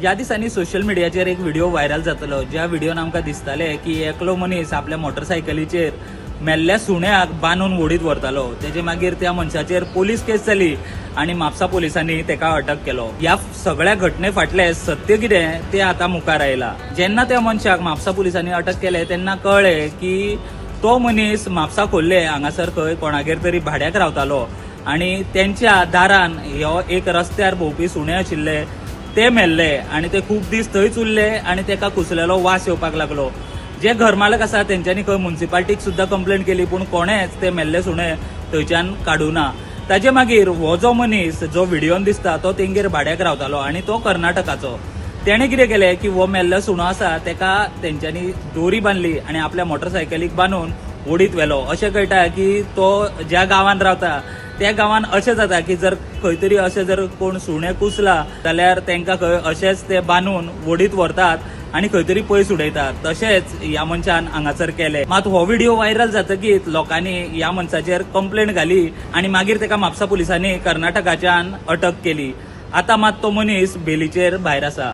ह्या दिसांनी सोशल मिडियाचेर एक व्हिडिओ व्हायरल जातलो. ज्या व्हिडिओन आमकां दिसताले की एकलो मनीस आपल्या मोटरसायकलीचेर मेल्ल्या सुण्याक बांदून ओडीत व्हरतालो. तेजे मागीर त्या मनशाचेर पोलीस केस जाली आणि म्हापसा पोलिसांनी तेका अटक केलो. ह्या सगळ्या घटने फाटले सत्य कितें ते आता मुखार आयला. जेन्ना त्या मनशाक म्हापसा पोलिसांनी अटक केले तेन्ना कळ्ळे की तो मनीस म्हापसा खोल्ले हांगासर खंय कोणागेर तरी भाड्याक रावतालो. आणि त्यांच्या दारान ह्यो एक रस्त्यार भोंवपी सुणे आशिल्ले ते मेल्ले आणि ते खूप दीस थंयच उरले आणि तेका कुसलेलो वास येवपाक लागलो. जे घरमालक आसा तेंच्यांनी खंय मुन्सिपाल्टीक सुद्दां कंप्लेंट केली पूण कोणेच ते मेल्ले सुणे थंयच्यान काडूना ताजे मागीर हो जो मनीस जो व्हिडिओन दिसता तो तेंगेर भाड्याक रावतालो आणि तो कर्नाटकाचो. तेणें कितें केलें की हो मेल्लो सुणो आसा तेका तेंच्यांनी दोरी बांदली आणि आपल्या मोटरसायकलीक बांदून ओडीत व्हेलो. अशें कळटा की तो ज्या गांवांत रावता त्या गांवांत अशें जाता की जर खंय तरी अशें जर कोण सुणें कुसला जाल्यार तेंकां खंय अशेंच ते बांदून वडीत व्हरतात आनी खंय तरी पयस उडयतात. तशेंच ह्या मनशान हांगासर केले. मात हो व्हिडिओ व्हायरल जातकीच लोकांनी ह्या मनशाचेर कंप्लेंट घाली आनी मागीर तेका म्हापसा पुलिसांनी कर्नाटकाच्यान अटक केली. आता मात तो मनीस बेलीचेर भायर आसा.